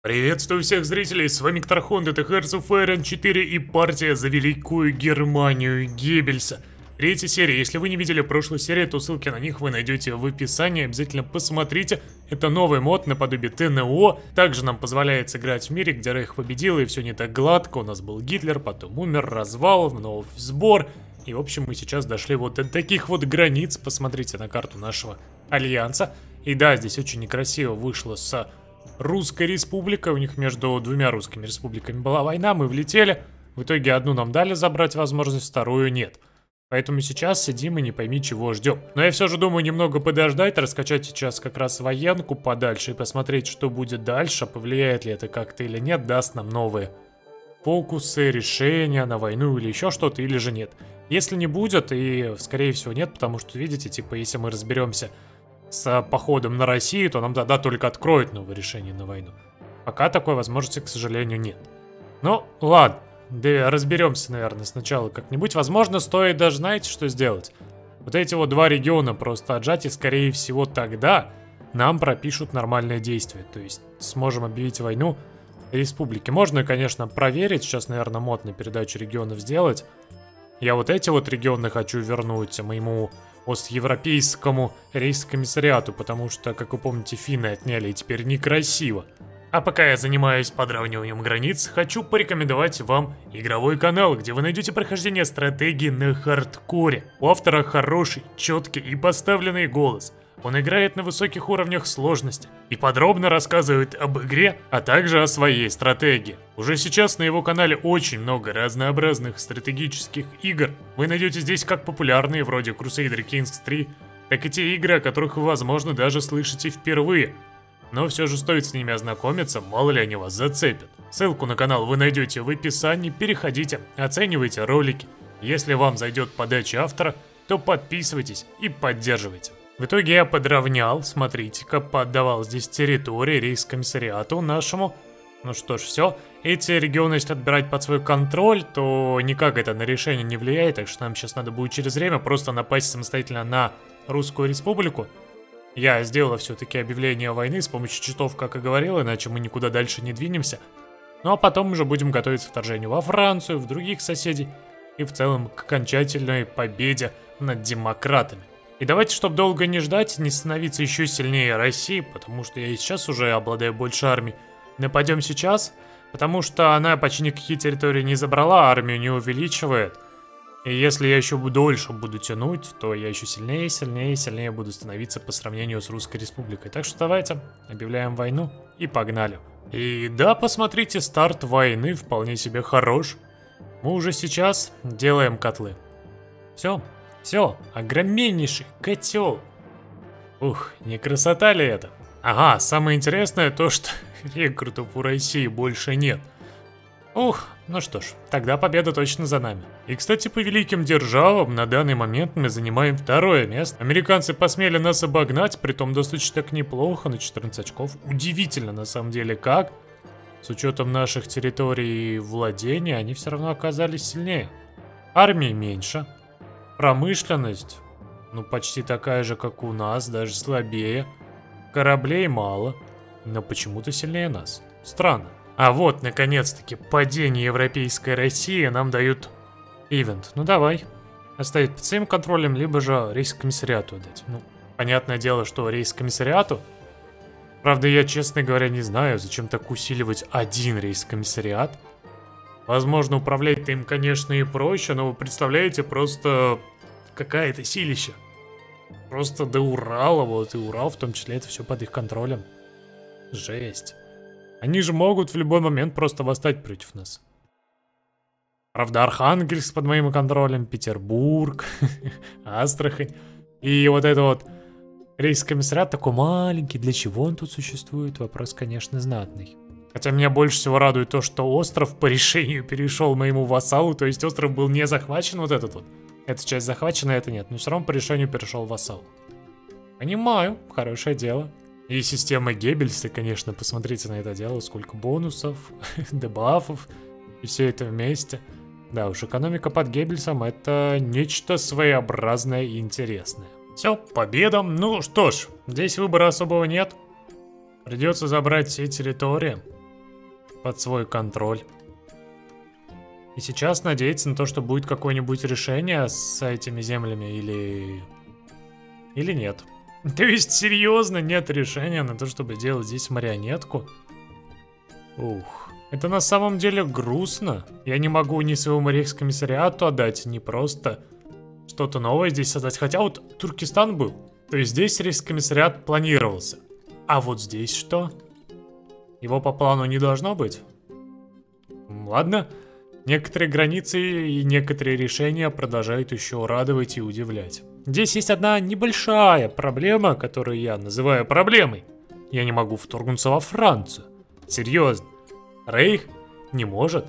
Приветствую всех зрителей, с вами Ктархон, это Hearts of Iron 4 и партия за Великую Германию Геббельса. Третья серия, если вы не видели прошлую серию, то ссылки на них вы найдете в описании, обязательно посмотрите. Это новый мод наподобие ТНО, также нам позволяет сыграть в мире, где Рейх победил и все не так гладко. У нас был Гитлер, потом умер, развал, вновь сбор. И в общем мы сейчас дошли вот до таких вот границ, посмотрите на карту нашего Альянса. И да, здесь очень некрасиво вышло с Русская республика, у них между двумя русскими республиками была война, мы влетели. В итоге одну нам дали забрать возможность, вторую нет. Поэтому сейчас сидим и не пойми чего ждем. Но я все же думаю немного подождать, раскачать сейчас как раз военку подальше и посмотреть, что будет дальше, повлияет ли это как-то или нет, даст нам новые фокусы, решения на войну или еще что-то, или же нет. Если не будет, и скорее всего нет, потому что, видите, типа, если мы разберемся с походом на Россию, то нам тогда только откроют новое решение на войну. Пока такой возможности, к сожалению, нет. Ну, ладно. Да разберемся, наверное, сначала как-нибудь. Возможно, стоит даже, знаете, что сделать? Вот эти вот два региона просто отжать, и, скорее всего, тогда нам пропишут нормальное действие. То есть сможем объявить войну республике. Можно, конечно, проверить. Сейчас, наверное, мод на передачу регионов сделать. Я вот эти вот регионы хочу вернуть моему Остевропейскому рейс-комиссариату, потому что, как вы помните, финны отняли и теперь некрасиво. А пока я занимаюсь подравниванием границ, хочу порекомендовать вам игровой канал, где вы найдете прохождение стратегии на хардкоре. У автора хороший, четкий и поставленный голос – он играет на высоких уровнях сложности и подробно рассказывает об игре, а также о своей стратегии. Уже сейчас на его канале очень много разнообразных стратегических игр. Вы найдете здесь как популярные вроде Crusader Kings 3, так и те игры, о которых вы, возможно, даже слышите впервые. Но все же стоит с ними ознакомиться, мало ли они вас зацепят. Ссылку на канал вы найдете в описании, переходите, оценивайте ролики. Если вам зайдет подача автора, то подписывайтесь и поддерживайте. В итоге я подровнял, смотрите-ка, поддавал здесь территории рейс-комиссариату нашему. Ну что ж, все. Эти регионы, если отбирать под свой контроль, то никак это на решение не влияет, так что нам сейчас надо будет через время просто напасть самостоятельно на Русскую Республику. Я сделал все-таки объявление войны с помощью читов, как и говорил, иначе мы никуда дальше не двинемся. Ну а потом уже будем готовиться к вторжению во Францию, в других соседей и в целом к окончательной победе над демократами. И давайте, чтобы долго не ждать, не становиться еще сильнее России, потому что я и сейчас уже обладаю больше армией. Нападем сейчас, потому что она почти никакие территории не забрала, армию не увеличивает. И если я еще дольше буду тянуть, то я еще сильнее, сильнее, сильнее буду становиться по сравнению с Русской Республикой. Так что давайте, объявляем войну и погнали. И да, посмотрите, старт войны вполне себе хорош. Мы уже сейчас делаем котлы. Все, все, огромнейший котел. Ух, не красота ли это? Ага, самое интересное то, что рекрутов у России больше нет. Ух, ну что ж, тогда победа точно за нами. И, кстати, по великим державам на данный момент мы занимаем второе место. Американцы посмели нас обогнать, притом достаточно так неплохо, на 14 очков. Удивительно, на самом деле, как. С учетом наших территорий и владений, они все равно оказались сильнее. Армии меньше, Промышленность, ну почти такая же, как у нас, даже слабее. Кораблей мало, но почему-то сильнее нас. Странно. А вот, наконец-таки, падение европейской России нам дают ивент. Ну давай. Оставить под своим контролем, либо же рейс-комиссариату отдать. Ну, понятное дело, что рейс-комиссариату. Правда, я, честно говоря, не знаю, зачем так усиливать один рейс-комиссариат. Возможно, управлять-то им, конечно, и проще, но вы представляете, просто какая-то силища. Просто до Урала, вот и Урал в том числе, это все под их контролем. Жесть. Они же могут в любой момент просто восстать против нас. Правда, Архангельск под моим контролем, Петербург, Астрахань. И вот это вот рейс-комиссариат такой маленький. Для чего он тут существует? Вопрос, конечно, знатный. Хотя меня больше всего радует то, что остров по решению перешел моему вассалу, то есть остров был не захвачен, вот этот вот. Эта часть захвачена, это нет, но все равно по решению перешел вассал. Понимаю, хорошее дело. И система Геббельса, конечно, посмотрите на это дело, сколько бонусов, дебафов, и все это вместе. Да уж, экономика под Геббельсом это нечто своеобразное и интересное. Все, победа. Ну что ж, здесь выбора особого нет. Придется забрать все территории. Под свой контроль. И сейчас надеяться на то, что будет какое-нибудь решение с этими землями или... Или нет. То есть, серьезно, нет решения на то, чтобы сделать здесь марионетку? Ух. Это на самом деле грустно. Я не могу ни своему рейхскомиссариату отдать, ни просто что-то новое здесь создать. Хотя вот Туркестан был. То есть здесь рейхскомиссариат планировался. А вот здесь что? Его по плану не должно быть? Ладно. Некоторые границы и некоторые решения продолжают еще радовать и удивлять. Здесь есть одна небольшая проблема, которую я называю проблемой. Я не могу вторгнуться во Францию. Серьезно. Рейх не может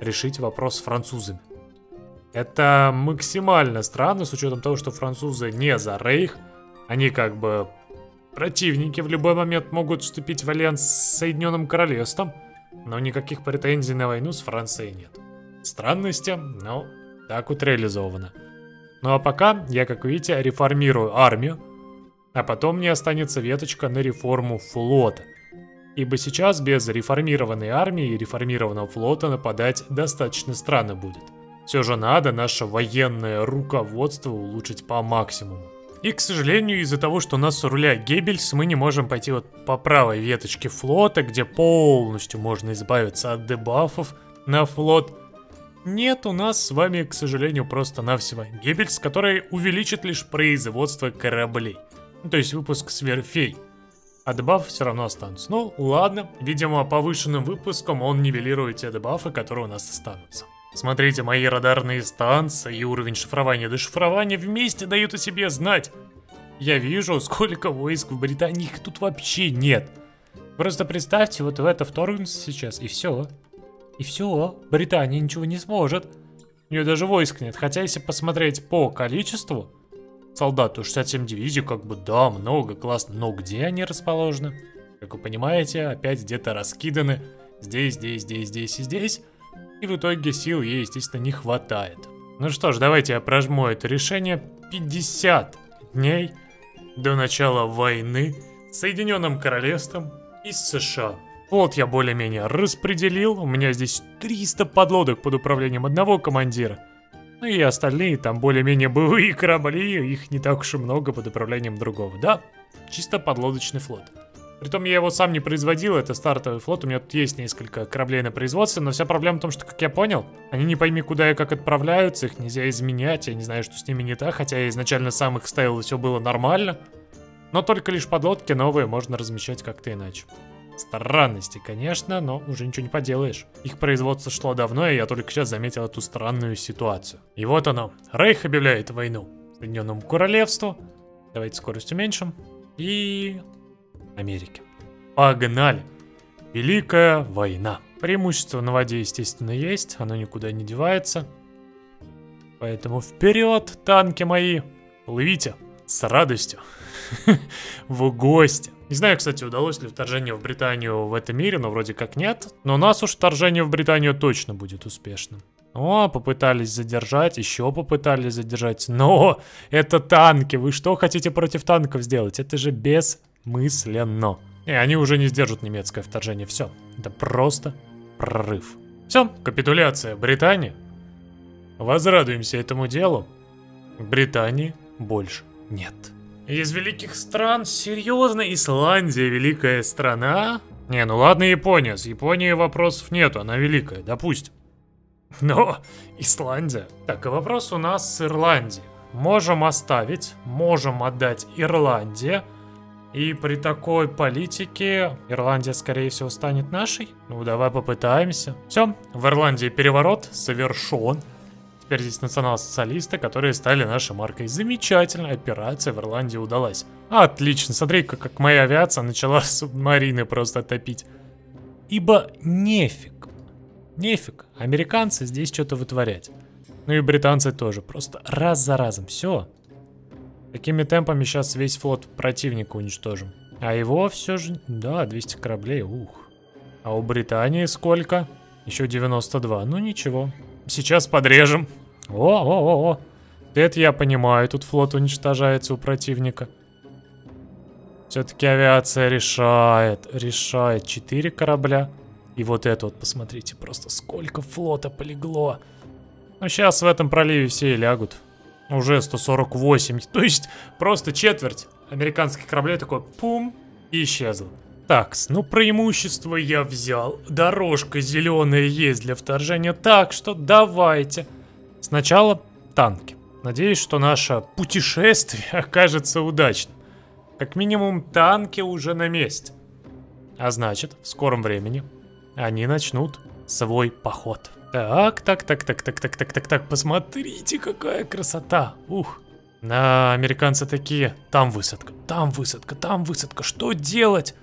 решить вопрос с французами. Это максимально странно, с учетом того, что французы не за Рейх. Они как бы противники в любой момент могут вступить в альянс с Соединенным Королевством. Но никаких претензий на войну с Францией нет. Странности, но так вот реализовано. Ну а пока я, как видите, реформирую армию. А потом мне останется веточка на реформу флота. Ибо сейчас без реформированной армии и реформированного флота нападать достаточно странно будет. Все же надо наше военное руководство улучшить по максимуму. И, к сожалению, из-за того, что у нас у руля Геббельс, мы не можем пойти вот по правой веточке флота, где полностью можно избавиться от дебафов на флот. Нет, у нас с вами, к сожалению, просто-навсего Геббельс, который увеличит лишь производство кораблей. Ну, то есть выпуск сверфей а дебафы все равно останутся. Ну, ладно, видимо, повышенным выпуском он нивелирует те дебафы, которые у нас останутся. Смотрите, мои радарные станции и уровень шифрования дешифрования вместе дают о себе знать. Я вижу, сколько войск в Британии, их тут вообще нет. Просто представьте, вот в это вторгнуться сейчас, и все. И все, Британия ничего не сможет. У нее даже войск нет, хотя если посмотреть по количеству, солдат, то 67 дивизий, как бы, да, много, классно, но где они расположены? Как вы понимаете, опять где-то раскиданы здесь, здесь, здесь, здесь и здесь, и в итоге сил ей, естественно, не хватает. Ну что ж, давайте я прожму это решение 50 дней до начала войны с Соединенным Королевством и США. Вот я более-менее распределил, у меня здесь 300 подлодок под управлением одного командира – ну и остальные там более-менее боевые корабли, их не так уж и много под управлением другого. Да, чисто подлодочный флот. Притом я его сам не производил, это стартовый флот, у меня тут есть несколько кораблей на производстве, но вся проблема в том, что, как я понял, они не пойми куда и как отправляются, их нельзя изменять, я не знаю, что с ними не так, хотя я изначально сам их ставил, и все было нормально. Но только лишь подлодки новые можно размещать как-то иначе. Странности, конечно, но уже ничего не поделаешь. Их производство шло давно, и я только сейчас заметил эту странную ситуацию. И вот оно. Рейх объявляет войну Соединенному Королевству. Давайте скорость уменьшим. И... Америке. Погнали. Великая война. Преимущество на воде, естественно, есть. Оно никуда не девается. Поэтому вперед, танки мои. Плывите с радостью в гости. Не знаю, кстати, удалось ли вторжение в Британию в этом мире, но вроде как нет. Но у нас уж вторжение в Британию точно будет успешным. О, попытались задержать, еще попытались задержать. Но это танки, вы что хотите против танков сделать? Это же бессмысленно. И они уже не сдержат немецкое вторжение, все. Это просто прорыв. Все, капитуляция Британии. Возрадуемся этому делу. Британии больше нет. Из великих стран? Серьезно? Исландия великая страна? Не, ну ладно Япония, с Японией вопросов нету, она великая, допустим. Но Исландия. Так, и вопрос у нас с Ирландией. Можем оставить, можем отдать Ирландии. И при такой политике Ирландия, скорее всего, станет нашей. Ну, давай попытаемся. Все, в Ирландии переворот совершен. Теперь здесь национал-социалисты, которые стали нашей маркой. Замечательно, операция в Ирландии удалась. Отлично, смотри-ка, как моя авиация начала субмарины просто топить. Ибо нефиг. Нефиг. Американцы здесь что-то вытворять. Ну и британцы тоже. Просто раз за разом. Все. Такими темпами сейчас весь флот противника уничтожим. А его все же... Да, 200 кораблей. Ух. А у Британии сколько? Еще 92. Ну ничего. Сейчас подрежем. О-о-о-о. Это я понимаю, тут флот уничтожается у противника. Все-таки авиация решает, решает. Четыре корабля. И вот это вот, посмотрите, просто сколько флота полегло. Ну, сейчас в этом проливе все и лягут. Уже 148, то есть просто четверть американских кораблей такой пум и исчезло. Так, ну преимущество я взял. Дорожка зеленая есть для вторжения, так что давайте. Сначала танки. Надеюсь, что наше путешествие окажется удачным. Как минимум танки уже на месте. А значит, в скором времени они начнут свой поход. Так, так, так, так, так, так, так, так, так, посмотрите, какая красота. Ух. На американцы такие. Там высадка, там высадка, там высадка. Что делать?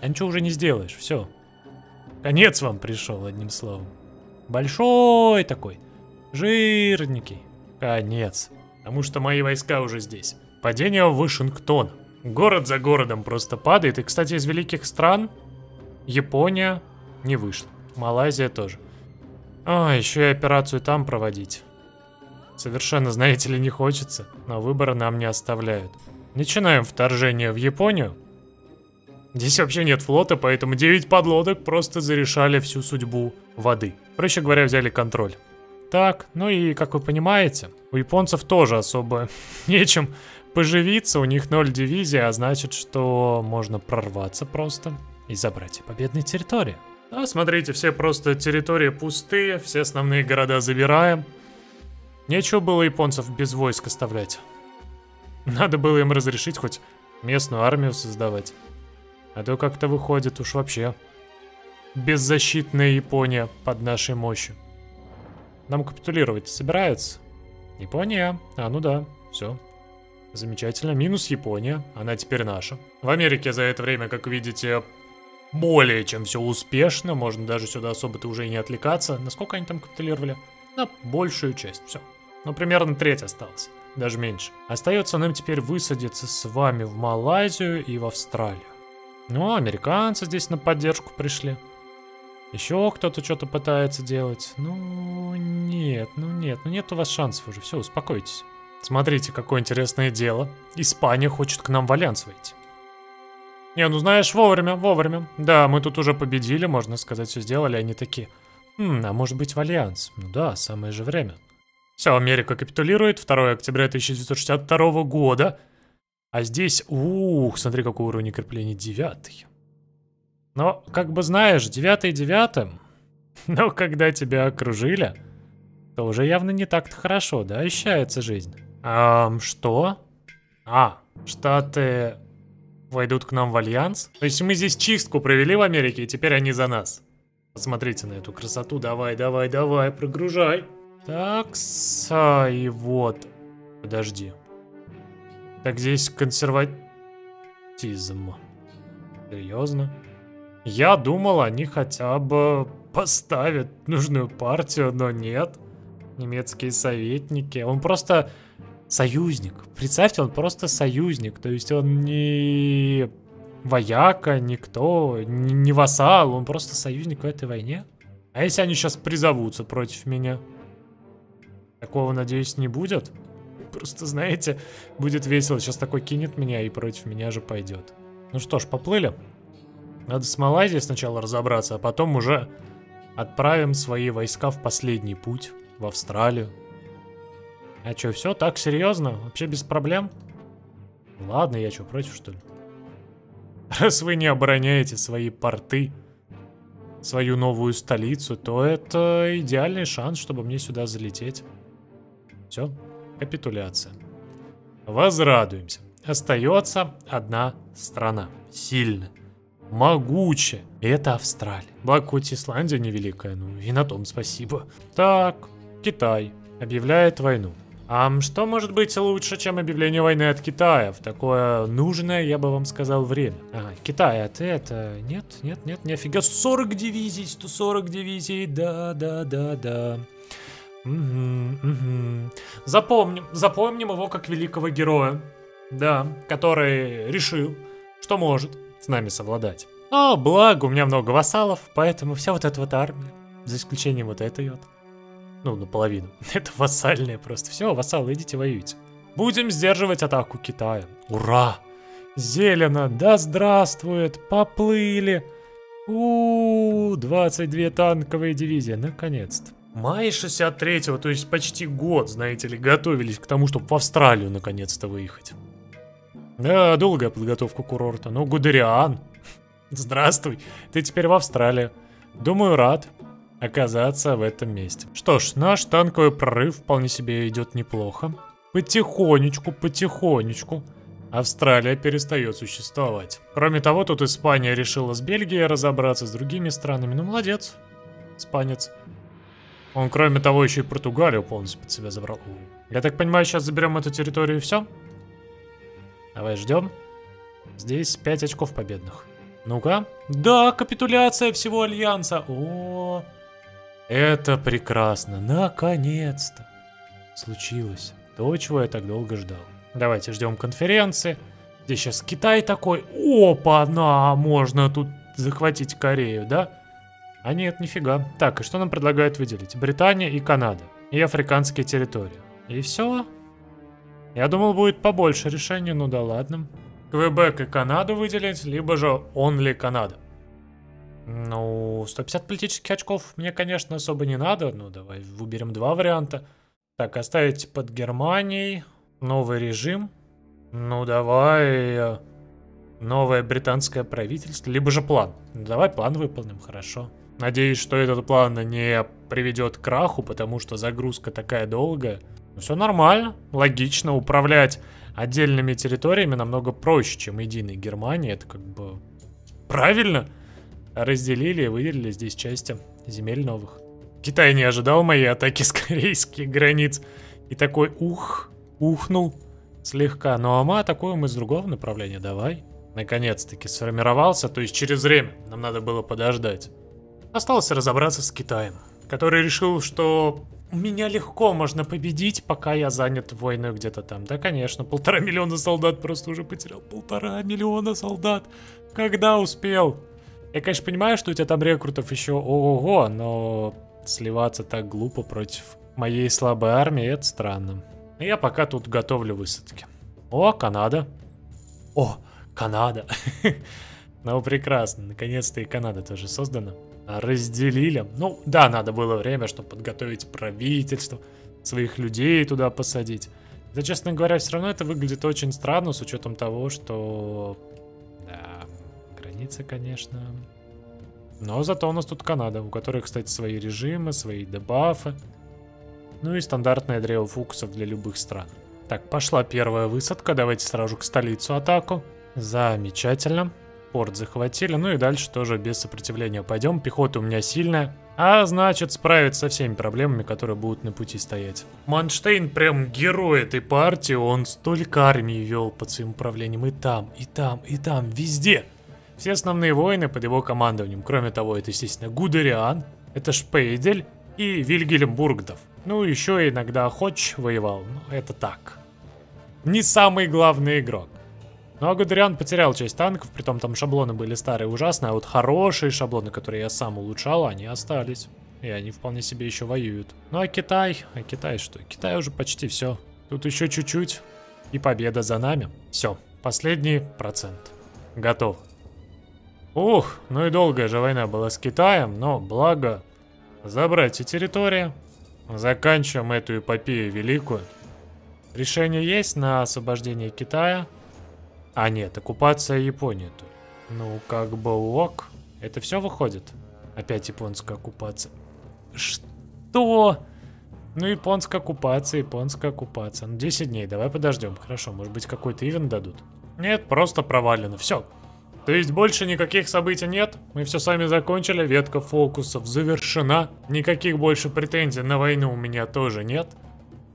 А ничего уже не сделаешь, все. Конец вам пришел, одним словом. Большой такой, жирненький. Конец. Потому что мои войска уже здесь. Падение в Вашингтон. Город за городом просто падает. И, кстати, из великих стран Япония не вышла. Малайзия тоже. А, еще и операцию там проводить. Совершенно, знаете ли, не хочется, но выбора нам не оставляют. Начинаем вторжение в Японию. Здесь вообще нет флота, поэтому 9 подлодок просто зарешали всю судьбу воды. Проще говоря, взяли контроль. Так, ну и, как вы понимаете, у японцев тоже особо нечем поживиться, у них 0 дивизии, а значит, что можно прорваться просто и забрать победные территории. А смотрите, все просто территории пустые, все основные города забираем. Нечего было японцев без войск оставлять. Надо было им разрешить хоть местную армию создавать. А то как-то выходит уж вообще. Беззащитная Япония под нашей мощью. Нам капитулировать собираются? Япония? А, ну да, все. Замечательно. Минус Япония. Она теперь наша. В Америке за это время, как видите, более чем все успешно. Можно даже сюда особо-то уже и не отвлекаться. Насколько они там капитулировали? На большую часть. Все. Ну, примерно треть осталось. Даже меньше. Остается нам теперь высадиться с вами в Малайзию и в Австралию. Ну, американцы здесь на поддержку пришли. Еще кто-то что-то пытается делать. Ну, нет, ну нет, ну нет у вас шансов уже. Все, успокойтесь. Смотрите, какое интересное дело. Испания хочет к нам в альянс выйти. Не, ну знаешь, вовремя, вовремя. Да, мы тут уже победили, можно сказать, все сделали. Они такие, хм, а может быть в альянс? Ну да, самое же время. Все, Америка капитулирует. 2 октября 1962 года. А здесь, ух, смотри, какой уровень крепления, девятый. Но, как бы знаешь, девятый девятым, но когда тебя окружили, то уже явно не так-то хорошо, да, ощущается жизнь. Эм, что? А, Штаты войдут к нам в альянс? То есть мы здесь чистку провели в Америке, и теперь они за нас. Посмотрите на эту красоту, давай, давай, давай, прогружай. Так, и вот. Подожди. Так здесь консерватизм. Серьезно? Я думал, они хотя бы поставят нужную партию, но нет. Немецкие советники. Он просто союзник. Представьте, он просто союзник. То есть он не вояка, никто, не, не вассал. Он просто союзник в этой войне. А если они сейчас призовутся против меня? Такого, надеюсь, не будет? Просто, знаете, будет весело. Сейчас такой кинет меня и против меня же пойдет. Ну что ж, поплыли. Надо с Малайзией сначала разобраться, а потом уже отправим свои войска в последний путь в Австралию. А что, все так серьезно? Вообще без проблем? Ладно, я что, против что ли? Раз вы не обороняете свои порты, свою новую столицу, то это идеальный шанс, чтобы мне сюда залететь. Все, Капитуляция. Возрадуемся. Остается одна страна. Сильная. Могучая. И это Австралия. Благо, хоть Исландия невеликая, ну и на том спасибо. Так, Китай объявляет войну. А что может быть лучше, чем объявление войны от Китая в такое нужное, я бы вам сказал, время? Ага, Китай, а ты это... Нет, нет, нет, не офига. 40 дивизий, 140 дивизий, да, да, да, да. Угу, угу. Запомним, запомним его как великого героя. Да, который решил, что может с нами совладать. А, благо, у меня много вассалов, поэтому вся вот эта вот армия, за исключением вот этой вот, ну, наполовину, это вассальная просто. Все, вассалы, идите воюйте. Будем сдерживать атаку Китая. Ура! Зелено, да здравствует, поплыли. У, 22 танковые дивизии, наконец-то. Май 63-го, то есть почти год, знаете ли, готовились к тому, чтобы в Австралию наконец-то выехать. Да, долгая подготовка курорта. Ну, Гудериан, здравствуй, ты теперь в Австралии. Думаю, рад оказаться в этом месте. Что ж, наш танковый прорыв вполне себе идет неплохо. Потихонечку, потихонечку. Австралия перестает существовать. Кроме того, тут Испания решила с Бельгией разобраться, с другими странами. Ну, молодец, испанец. Он, кроме того, еще и Португалию полностью под себя забрал. Я так понимаю, сейчас заберем эту территорию и все? Давай ждем. Здесь 5 очков победных. Ну-ка. Да, капитуляция всего Альянса. О, это прекрасно. Наконец-то. Случилось. То, чего я так долго ждал. Давайте ждем конференции. Здесь сейчас Китай такой. Опа, на, можно тут захватить Корею, да? А нет, нифига. Так, и что нам предлагают выделить? Британия и Канада. И африканские территории. И все. Я думал, будет побольше решений, ну да ладно. Квебек и Канаду выделить, либо же Only Канада. Ну, 150 политических очков мне, конечно, особо не надо. Ну, давай выберем два варианта. Так, оставить под Германией. Новый режим. Ну, давай... Э, новое британское правительство. Либо же план. Ну, давай план выполним, хорошо. Надеюсь, что этот план не приведет к краху, потому что загрузка такая долгая. Ну, все нормально, логично. Управлять отдельными территориями намного проще, чем единой Германии. Это как бы правильно. Разделили и выделили здесь части земель новых. Китай не ожидал моей атаки с корейских границ. И такой ух, ухнул слегка. Ну а мы атакуем из другого направления, давай. Наконец-таки сформировался, то есть через время. Нам надо было подождать. Осталось разобраться с Китаем, который решил, что меня легко можно победить, пока я занят войной где-то там. Да, конечно, полтора миллиона солдат просто уже потерял. Полтора миллиона солдат. Когда успел? Я, конечно, понимаю, что у тебя там рекрутов еще ого-го, но сливаться так глупо против моей слабой армии, это странно. Я пока тут готовлю высадки. О, Канада. О, Канада. Ну, прекрасно. Наконец-то и Канада тоже создана. Разделили. Ну, да, надо было время, чтобы подготовить правительство, своих людей туда посадить. Да, честно говоря, все равно это выглядит очень странно, с учетом того, что границы, конечно. Но зато у нас тут Канада, у которой, кстати, свои режимы, свои дебафы. Ну и стандартное древо фокусов для любых стран. Так, пошла первая высадка, давайте сразу к столицу атаку. Замечательно. Порт захватили, ну и дальше тоже без сопротивления пойдем. Пехота у меня сильная. А значит, справится со всеми проблемами, которые будут на пути стоять. Манштейн прям герой этой партии, он столько армий вел под своим управлением и там, и там, и там, везде. Все основные воины под его командованием. Кроме того, это, естественно, Гудериан, это Шпейдель и Вильгельм Бургдов. Ну, еще иногда Хоч воевал, но это так. Не самый главный игрок. Ну, а Гудериан потерял часть танков, притом там шаблоны были старые ужасные, а вот хорошие шаблоны, которые я сам улучшал, они остались. И они вполне себе еще воюют. Ну а Китай? А Китай что? Китай уже почти все. Тут еще чуть-чуть. И победа за нами. Все. Последний процент. Готов. Ух, ну и долгая же война была с Китаем, но благо забрать эти территории. Заканчиваем эту эпопею великую. Решение есть на освобождение Китая. А нет, оккупация Японии тут. Ну, как бы ок. Это все выходит? Опять японская оккупация. Что? Ну, японская оккупация, японская оккупация. Ну, 10 дней, давай подождем. Хорошо, может быть, какой-то ивент дадут? Нет, просто провалено. Все, то есть больше никаких событий нет, мы все сами закончили, ветка фокусов завершена, никаких больше претензий на войну у меня тоже нет.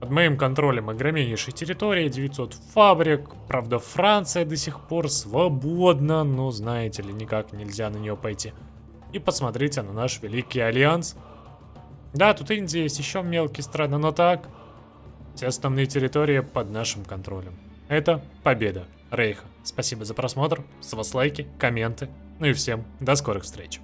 Под моим контролем огромнейшей территории, 900 фабрик, правда Франция до сих пор свободна, но знаете ли, никак нельзя на нее пойти. И посмотрите на наш великий альянс. Да, тут Индия есть еще мелкие страны, но так, все основные территории под нашим контролем. Это победа. Рейха. Спасибо за просмотр, с вас лайки, комменты, ну и всем до скорых встреч.